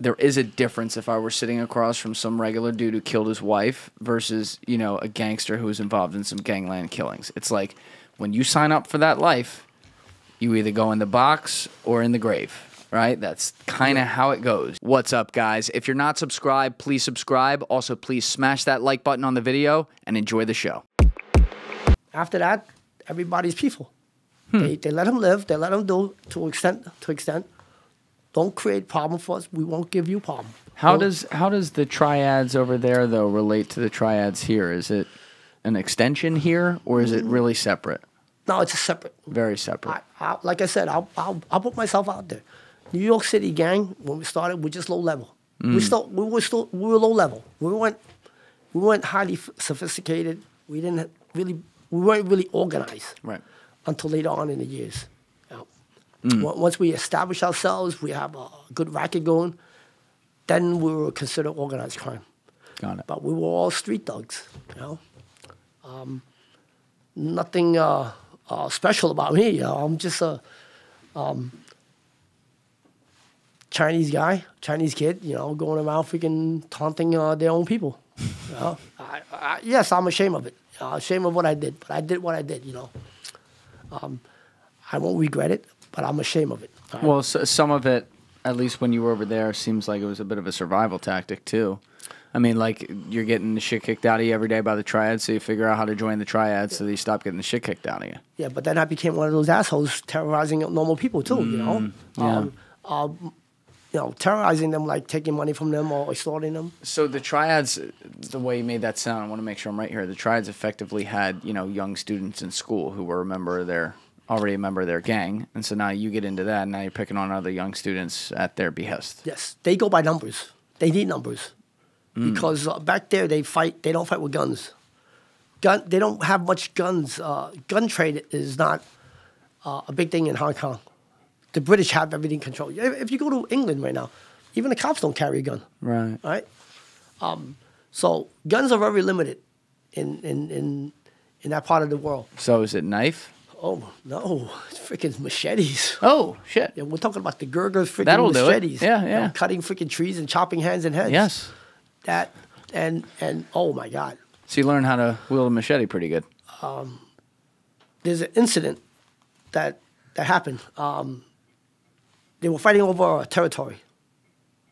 there is a difference if I were sitting across from some regular dude who killed his wife versus, you know, a gangster who was involved in some gangland killings. It's like when you sign up for that life, you either go in the box or in the grave, right? That's kind of how it goes. What's up, guys? If you're not subscribed, please subscribe. Also, please smash that like button on the video and enjoy the show. After that, everybody's peaceful. Hmm. They, they let them live. They let them do to extent to extent. Don't create problem for us. We won't give you problem. How Don't- does how does the triads over there though relate to the triads here? Is it an extension here or is it mm-hmm. really separate? No, it's a separate. Very separate. I, I, like I said, I'll, I'll, I'll put myself out there. New York City gang, when we started, we're just low level. We mm. still, we were still, we were low level. We weren't, we weren't highly f- sophisticated. We didn't really, we weren't really organized Right. until later on in the years. On- Once we establish ourselves, we have a good racket going, then we were considered organized crime. Got it. But we were all street thugs, you know. Um, nothing uh, uh, special about me. You know? I'm just a um, Chinese guy, Chinese kid, you know, going around freaking taunting uh, their own people. You know? I, I, yes, I'm ashamed of it. Uh, ashamed of what I did, but I did what I did. You know, um, I won't regret it, but I'm ashamed of it. right? Well, so, some of it, at least when you were over there, seems like it was a bit of a survival tactic too. I mean, like you're getting the shit kicked out of you every day by the triads, so you figure out how to join the triads so that you stop getting the shit kicked out of you. Yeah, but then I became one of those assholes terrorizing normal people too. you know, yeah. um, um, you know, terrorizing them like taking money from them or extorting them. So the triads, the way you made that sound, I want to make sure I'm right here. The triads effectively had you know young students in school who were a member of their already a member of their gang, and so now you get into that, and now you're picking on other young students at their behest. Yes, they go by numbers. They need numbers because uh, back there they fight. They don't fight with guns. Gun. They don't have much guns. Uh, gun trade is not uh, a big thing in Hong Kong. The British have everything controlled. If if you go to England right now, even the cops don't carry a gun. Right. right? Um, so guns are very limited in, in, in, in that part of the world. So is it knife? Oh, no, it's freaking machetes. Oh shit. Yeah, we're talking about the Gurkhas freaking That'll do it. machetes. Yeah, you yeah. know, cutting freaking trees and chopping hands and heads. Yes. That, and, and oh my God. So you learn how to wield a machete pretty good. There's an incident that, that happened. Um, they were fighting over a territory.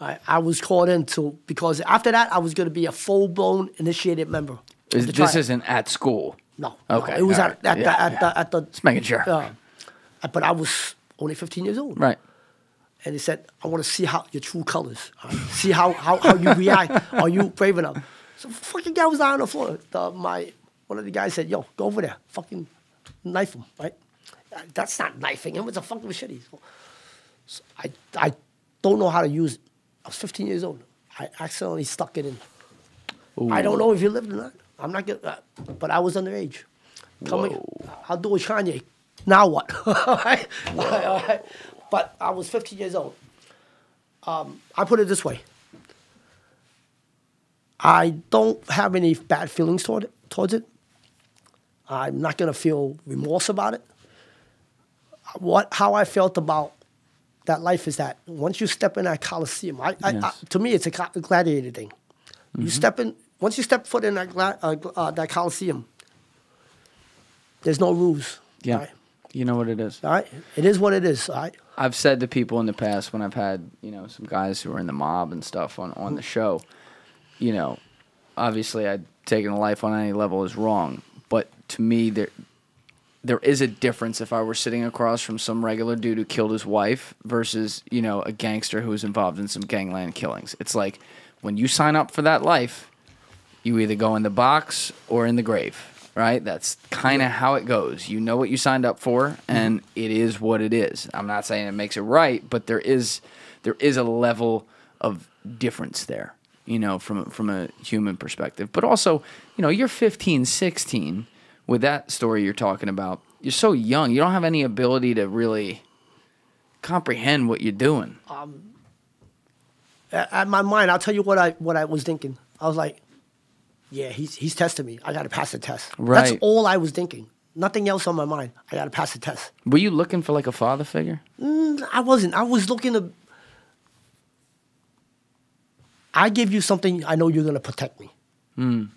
I, I was called in to, because after that, I was going to be a full blown initiated member. Is, this isn't at school. No. Okay, No, it was at, right. at, Yeah, the, at, yeah. the at the Just making sure. uh, but I was only 15 years old. Right. And he said, I want to see how your true colors. right? See how, how, how you react. Are you brave enough? So fucking guy was down on the floor. The, my one of the guys said, "Yo, go over there, fucking knife him." Right? Uh, That's not knifing him. It's a fucking machete. So, so I I don't know how to use it. I was 15 years old. I accidentally stuck it in. I don't know if he lived or not. I'm not gonna, uh, but I was underage. Coming, I'll do a Kanye. Now what? All right? All right. But I was 15 years old. Um, I put it this way. I don't have any bad feelings toward it, towards it. I'm not gonna feel remorse about it. What how I felt about that life is that once you step in that coliseum, I, I, I, to me it's a gladiator thing. You step in once you step foot in that uh, uh, that coliseum. There's no rules. Yeah. Right? You know what it is. All right? It is what it is. All right? I've said to people in the past when I've had, you know, some guys who were in the mob and stuff on, on the show, you know, obviously I'd taken a life on any level is wrong. But to me there there is a difference if I were sitting across from some regular dude who killed his wife versus, you know, a gangster who was involved in some gangland killings. It's like when you sign up for that life, you either go in the box or in the grave, right? That's kind of how it goes. You know what you signed up for, mm-hmm. and it is what it is. I'm not saying it makes it right, but there is there is a level of difference there, you know, from a- from a human perspective. But also, you know, you're 15, 16 with that story you're talking about. You're so young. You don't have any ability to really comprehend what you're doing. Um, at, at my mind, I'll tell you what I what I was thinking. I was like, yeah, he's he's testing me. I got to pass the test. That's all I was thinking. Nothing else on my mind. I got to pass the test. Were you looking for like a father figure? I wasn't. I was looking to. I give you something, I know you're gonna protect me.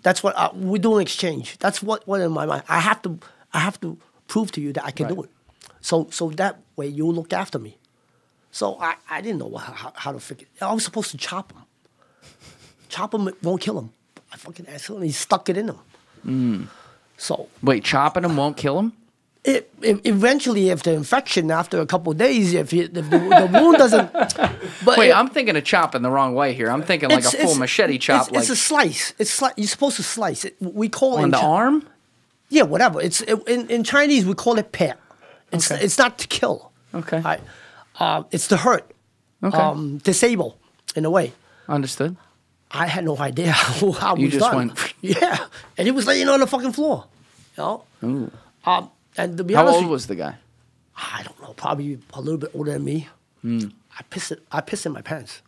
That's what uh, we do in exchange. That's what what in my mind. I have to I have to prove to you that I can do it. So so that way you look after me. So I, I didn't know how, how, how to figure. I was supposed to chop him. Chop him won't kill him. I fucking accidentally stuck it in him. So Wait, chopping him won't kill him? it, it, eventually, if the infection after a couple of days, if, you, if the, the wound doesn't, but Wait, it- I'm thinking of chopping the wrong way here. I'm thinking like a full machete chop, It's, like it's a slice. It's sli- you're supposed to slice it. We call it on in the arm. Yeah, whatever. It's it, in in Chinese we call it pear. It's Okay. it's not to kill. Okay. Right? Uh, it's to hurt. Okay. Um, disable in a way. Understood. I had no idea how, how You was just done. went- yeah, and he was laying on the fucking floor. You know. Ooh. Um, and to be How honest, old was the guy? I don't know, probably a little bit older than me. Hmm. I pissed it. I pissed in my pants.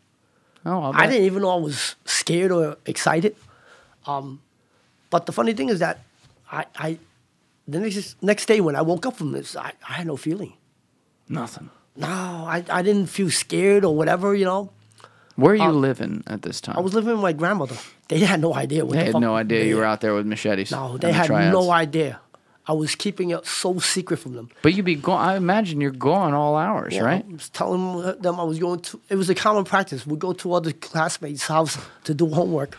Oh, I didn't even know I was scared or excited. Um, but the funny thing is that I, I the next next day when I woke up from this, I, I had no feeling. Nothing. No, I, I didn't feel scared or whatever. You know, Where are you living at this time? I was living with my grandmother. They had no idea what They the had no idea you were out there with machetes. No, they had triads. no idea. I was keeping it so secret from them. But you'd be gone. I imagine you're gone all hours, Yeah, right? I was telling them I was going to. It was a common practice. We'd go to other classmates' house to do homework.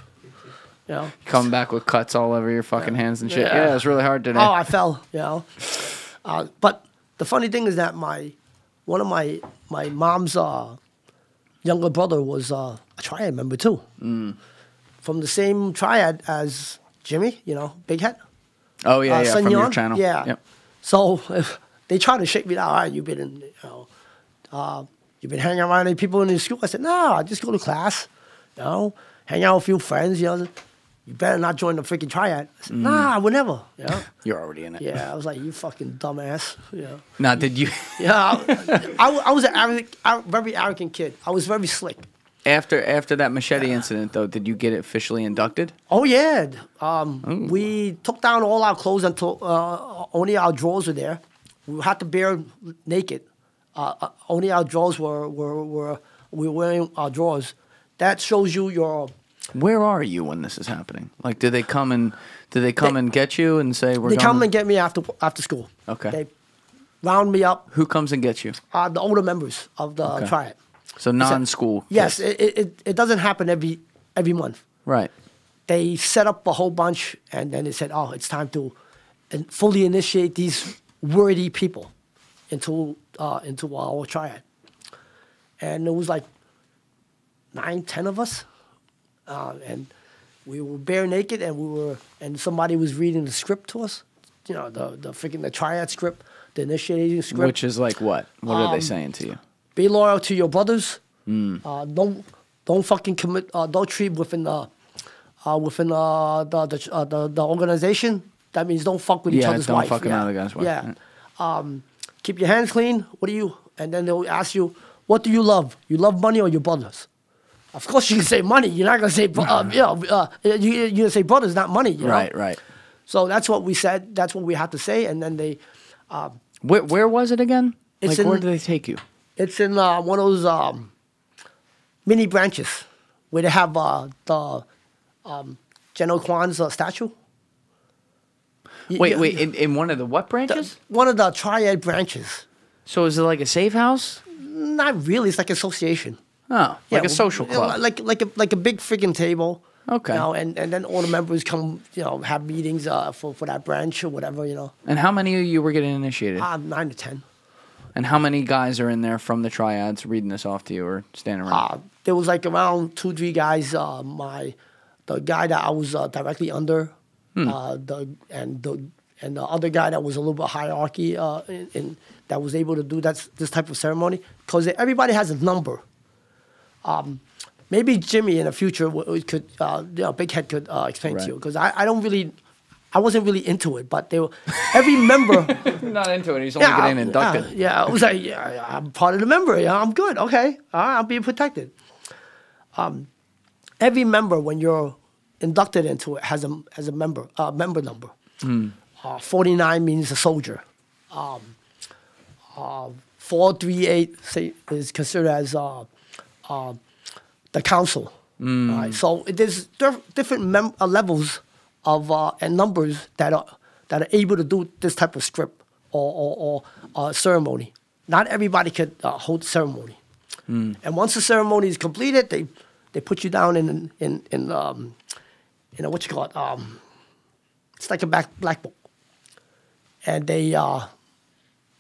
You know. Coming back with cuts all over your fucking hands and shit. Yeah. Yeah, it's really hard today. Oh, I fell. You know. Uh, but the funny thing is that my one of my my mom's uh, younger brother was uh, a triad member too, Mm. from the same triad as Jimmy. You know, Big Head. oh yeah, uh, yeah, Sun from your channel. Yeah. Yep. So if they try to shake me down. All right, you've been in, you know, uh, you've been hanging around any people in the school. I said, no, I just go to class, you know, hang out with a few friends. You know, you better not join the freaking triad. I said, nah, I would never. Know. You're already in it. Yeah, I was like, you fucking dumbass. Know. Now, did you Yeah, I, I, I was an arrogant, very arrogant kid. I was very slick. after after that machete incident though? Did you get officially inducted? Oh yeah, um, we took down all our clothes until uh, only our drawers were there. We had to bear naked. Uh, uh, only our drawers were were, were we were wearing our drawers. That shows you your. Where are you when this is happening? Like, do they come and do they come They- and get you and say we're They come and get me after after school. Okay. They round me up. Who comes and gets you? Uh, the older members of the Okay. triad. So non-school. Yes, it, it, it doesn't happen every every month. right. they set up a whole bunch and then they said, oh, it's time to fully initiate these worthy people into uh, into our triad. And it was like nine, ten of us, uh, and we were bare naked, and we were, and somebody was reading the script to us, you know, the the freaking the triad script, the initiating script. Which is like what? What are Um, they saying to you? Be loyal to your brothers. Hmm. Uh, don't don't fucking commit uh, adultery within the uh, within uh, the the, uh, the the organization. That means don't fuck with each Yeah, other's don't wife. fuck yeah. another guy's wife. Yeah. Um, keep your hands clean. What do you? And then they'll ask you, what do you love? You love money or your brothers? Of course, you can say money. You're not gonna say, bro- uh, you know, uh, you you're gonna say brothers, not money. You know? Right, right. So that's what we said. That's what we have to say. And then they, Where where was it again? Like where in- did they take you? It's in uh, one of those um, mini branches where they have uh, the um, General Kwan's uh, statue. Y- Wait, wait, in, in one of the what The- branches? one of the triad branches. So is it like a safe house? Not really. It's like association. Oh, like a social club. Like like a like a big freaking table. Okay. You know, and, and then all the members come, you know, have meetings uh, for, for that branch or whatever, you know. and how many of you were getting initiated? Uh, nine to ten. and how many guys are in there from the triads reading this off to you or standing around? Uh, there was like around two, three guys. Uh, my the guy that I was uh, directly under, Hmm. uh, the and the and the other guy that was a little bit hierarchy uh, in, in that was able to do that this type of ceremony because everybody has a number. Um, maybe Jimmy in the future w- w- could, uh, you know, Big Head could uh, explain Right. to you because I, I don't really. I wasn't really into it, but they were, every member Not into it. He's only yeah, getting inducted. Yeah, yeah, I was like, yeah, I'm part of the member. Yeah, I'm good. Okay, all right, I'm being protected. Um, every member, when you're inducted into it, has a has a member uh, member number. Uh, Forty nine means a soldier. Um, uh, Four three eight say, is considered as uh, uh, the council. All right, so there's dif- different mem- uh, levels of uh, and numbers that are that are able to do this type of script or or, or uh, ceremony. Not everybody could uh, hold ceremony. And once the ceremony is completed, they they put you down in in in um, in a, what you call it. Um, it's like a black black book, and they uh,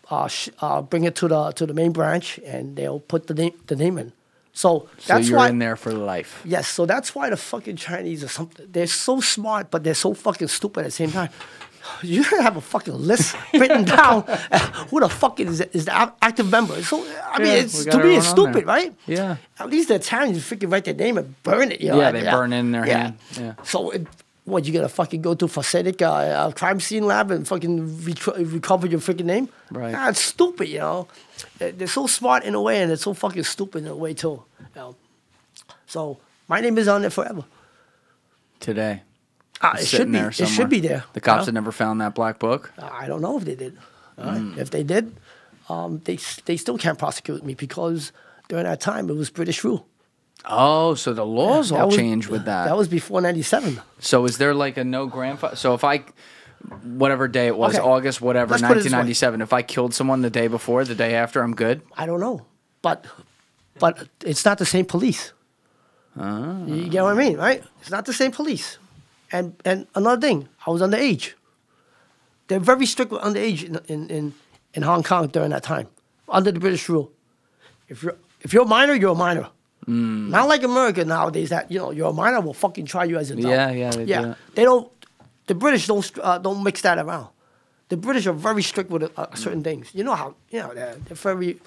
uh, sh- uh, bring it to the to the main branch, and they'll put the name the name in. So So that's you're why. in there for life. Yes, so that's why the fucking Chinese are something. They're so smart, but they're so fucking stupid at the same time. You have a fucking list written down. Who the fuck is is the active member? So I mean, Yeah, it's, to me, it's stupid, right? Yeah. At least the Italians freaking write their name and burn it. You know? Yeah, they burn it in their hand. Yeah. So it, what you gonna fucking go to Facetic uh, uh, crime scene lab and fucking recover your freaking name? Right. Nah, it's stupid, you know. They're, so smart in a way, and they're so fucking stupid in a way too. You know? So my name is on there forever. Today. Uh, it should be. there It should be there. The cops you had never found that black book. I don't know if they did. Right. Hmm. If they did, um, they they still can't prosecute me because during that time it was British rule. Oh, so the laws That all was- changed with that. That was before '97. so is there like a no grandfather? So if I, whatever day it was, Okay. August, whatever, Let's put it this way. 1997, if I killed someone the day before, the day after, I'm good? I don't know, but but it's not the same police. Ah. You get what I mean, right? It's not the same police. And and another thing, I was underage. They're very strict with underage in in, in, in Hong Kong during that time, under the British rule. If you're if you're a minor, you're a minor. Hmm. Not like America nowadays that you know you're a minor, we'll fucking try you as an adult. Yeah, yeah, they yeah. that. They don't. The British don't uh, don't mix that around. The British are very strict with uh, certain things. You know how you know they're, they're very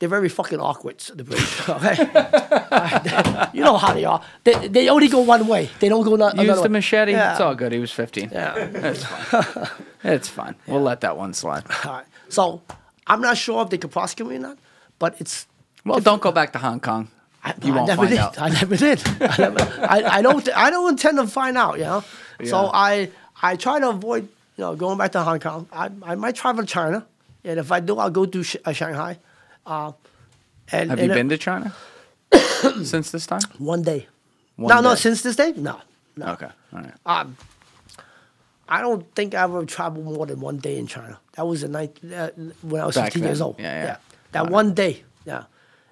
they're very fucking awkward. The British, okay? you know how they are. They, they only go one way. They don't go no, another Use way. the machete. Yeah. It's all good. He was 15. Yeah. It's fine. it's fine. We'll let that one slide. All right. So I'm not sure if they could prosecute me or not, but it's. Well, don't go back to Hong Kong. I, You I won't never find did. out. I never did. I, never, I, I don't. I don't intend to find out. You know. Yeah. So I I try to avoid you know going back to Hong Kong. I, I might travel to China, and if I do, I'll go to sh- uh, Shanghai. Uh, and Have and you it- been to China since this time? one day? One no, no. Since this day, no. no. Okay. All right. Um, I don't think I ever traveled more than one day in China. That was the night uh, when I was Back 15 years old. Yeah, yeah. That Got it. one day. Yeah.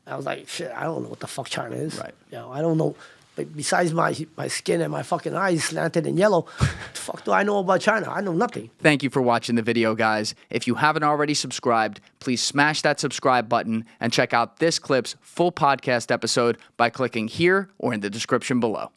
I was like, shit, I don't know what the fuck China is. Right. You know, I don't know. But besides my my skin and my fucking eyes slanted and yellow, the fuck do I know about China? I know nothing. Thank you for watching the video, guys. If you haven't already subscribed, please smash that subscribe button and check out this clip's full podcast episode by clicking here or in the description below.